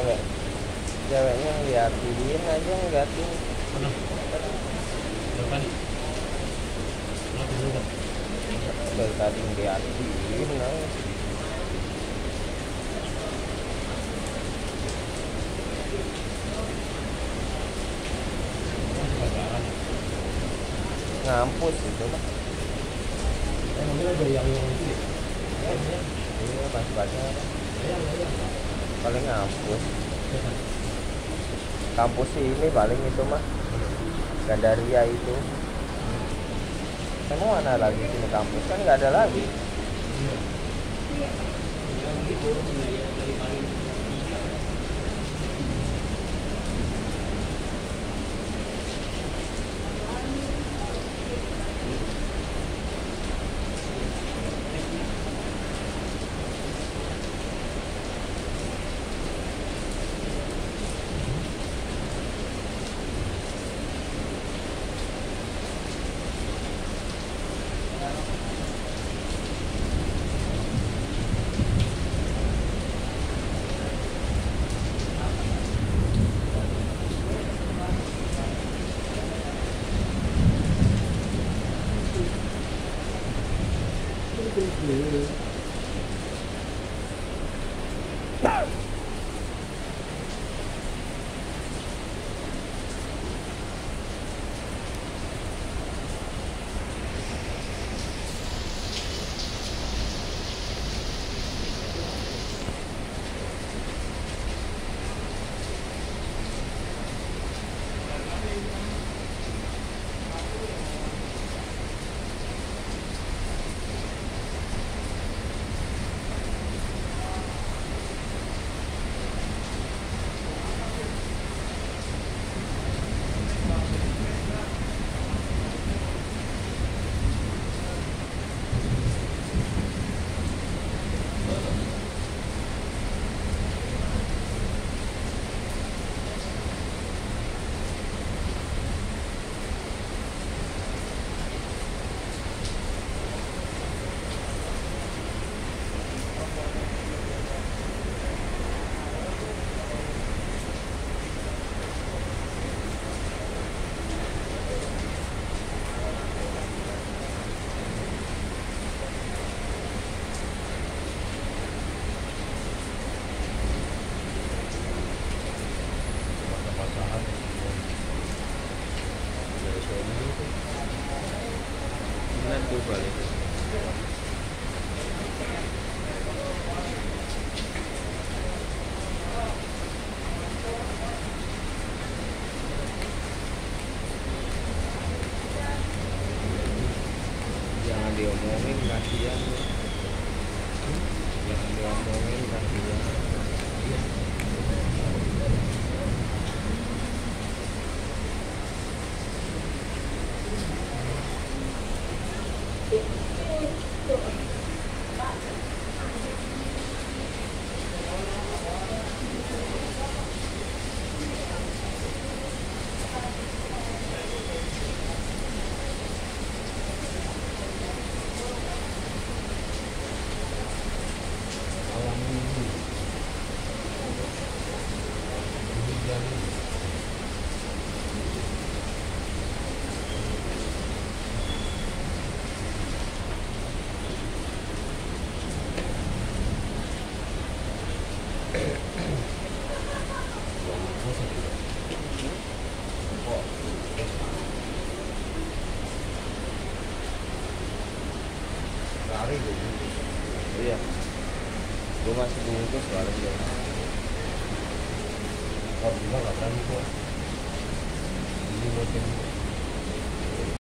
cewek ceweknya ngeliatin aja ngeliatin Mana? Berapa nih? Berapa kan? dari tadi nah. Pacaran ya? ngampus gitu Eh, mobil ada yang yang itu ya? iya pas pacaran Yang, yang. Paling ngampus kampus ini paling itu mah Gandaria itu emang mana lagi sini kampus kan nggak ada lagi Gimana tuh jangan diomongin kasihan jangan diomongin kasihan lari gue iya. Gue masih bungkus paling ya Kalau bilang nggak berani gua. Ini mau